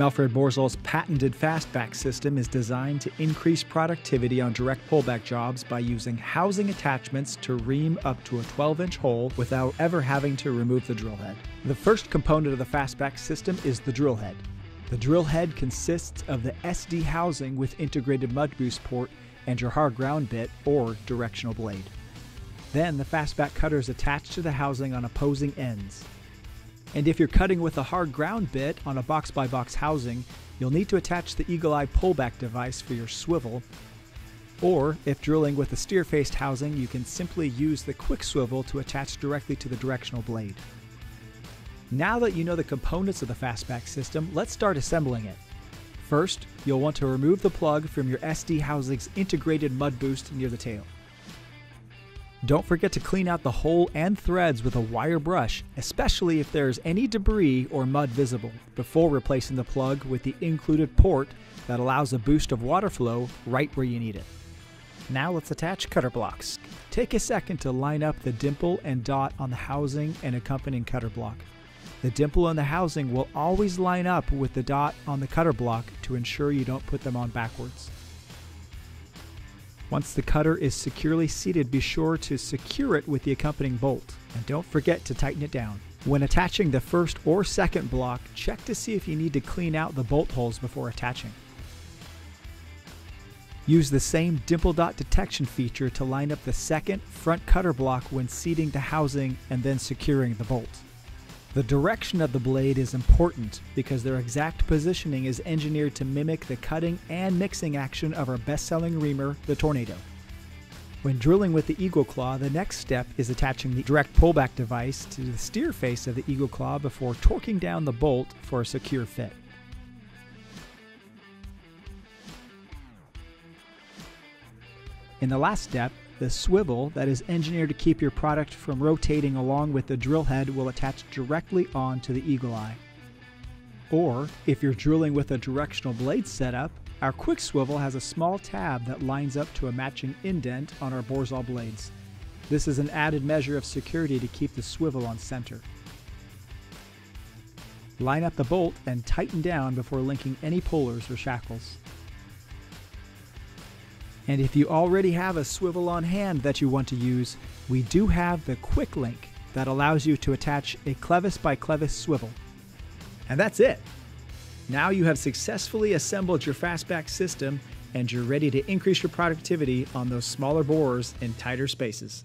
Melfred Borzall's patented fastback system is designed to increase productivity on direct pullback jobs by using housing attachments to ream up to a 12 inch hole without ever having to remove the drill head. The first component of the fastback system is the drill head. The drill head consists of the SD housing with integrated mud boost port and your hard ground bit or directional blade. Then the fastback cutter is attached to the housing on opposing ends. And if you're cutting with a hard ground bit on a box by box housing, you'll need to attach the Eagle Eye pullback device for your swivel. Or if drilling with a steer faced housing, you can simply use the quick swivel to attach directly to the directional blade. Now that you know the components of the fastback system, let's start assembling it. First, you'll want to remove the plug from your SD housing's integrated mud boost near the tail. Don't forget to clean out the hole and threads with a wire brush, especially if there is any debris or mud visible, before replacing the plug with the included port that allows a boost of water flow right where you need it. Now let's attach cutter blocks. Take a second to line up the dimple and dot on the housing and accompanying cutter block. The dimple on the housing will always line up with the dot on the cutter block to ensure you don't put them on backwards. Once the cutter is securely seated, be sure to secure it with the accompanying bolt, and don't forget to tighten it down. When attaching the first or second block, check to see if you need to clean out the bolt holes before attaching. Use the same dimple dot detection feature to line up the second front cutter block when seating the housing and then securing the bolt. The direction of the blade is important because their exact positioning is engineered to mimic the cutting and mixing action of our best selling reamer, the Tornado. When drilling with the Eagle Claw, the next step is attaching the direct pullback device to the steer face of the Eagle Claw before torquing down the bolt for a secure fit. In the last step, the swivel that is engineered to keep your product from rotating along with the drill head will attach directly onto the Eagle Eye. Or, if you're drilling with a directional blade setup, our quick swivel has a small tab that lines up to a matching indent on our Borzall blades. This is an added measure of security to keep the swivel on center. Line up the bolt and tighten down before linking any pullers or shackles. And if you already have a swivel on hand that you want to use, we do have the quick link that allows you to attach a clevis by clevis swivel. And that's it. Now you have successfully assembled your fastback system and you're ready to increase your productivity on those smaller borers in tighter spaces.